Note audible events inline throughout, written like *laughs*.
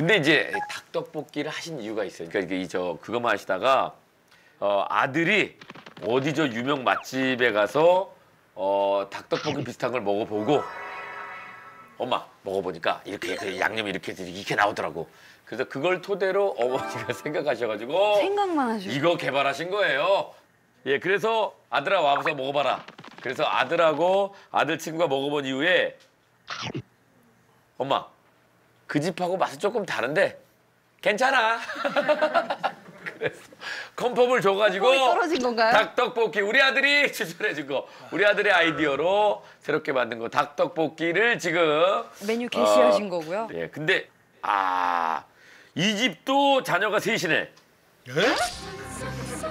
근데 이제 닭떡볶이를 하신 이유가 있어요. 그러니까 이게 저 그것만 하시다가 어, 아들이 어디 저 유명 맛집에 가서 어, 닭떡볶이 비슷한 걸 먹어보고 엄마 먹어보니까 이렇게 그 양념이 이렇게 이렇게 나오더라고. 그래서 그걸 토대로 어머니가 *laughs* 생각하셔가지고 생각만 하시고. 이거 개발하신 거예요. 예, 그래서 아들아 와서 먹어봐라. 그래서 아들하고 아들 친구가 먹어본 이후에 엄마 그 집하고 맛은 조금 다른데 괜찮아. *laughs* 그래서 컨펌을 줘가지고 폼이 떨어진 건가요? 닭떡볶이 우리 아들이 *laughs* 추천해준 거 우리 아들의 아이디어로 새롭게 만든 거 닭떡볶이를 지금 메뉴 게시하신 어, 거고요. 예, 근데 아 이 집도 자녀가 셋이네.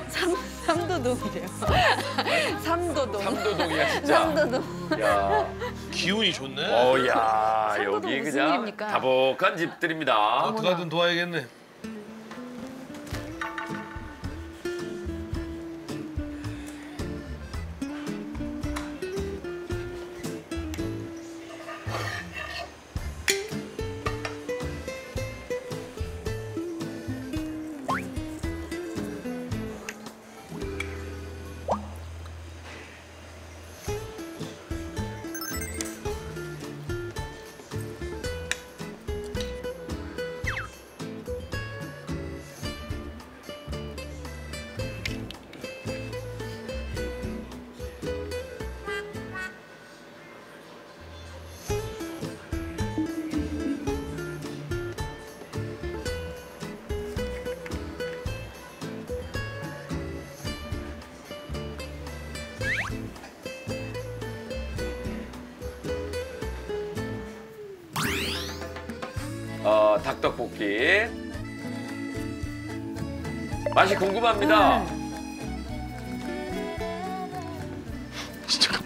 삼, 삼도동이래요. 삼도동. 삼도동이야 진짜. 삼도동. 야, 기운이 좋네. 어야 여기 무슨 그냥 일입니까? 다복한 집들입니다. 어떻게든 도와야겠네. 어 닭떡볶이 맛이 궁금합니다. 음. 진짜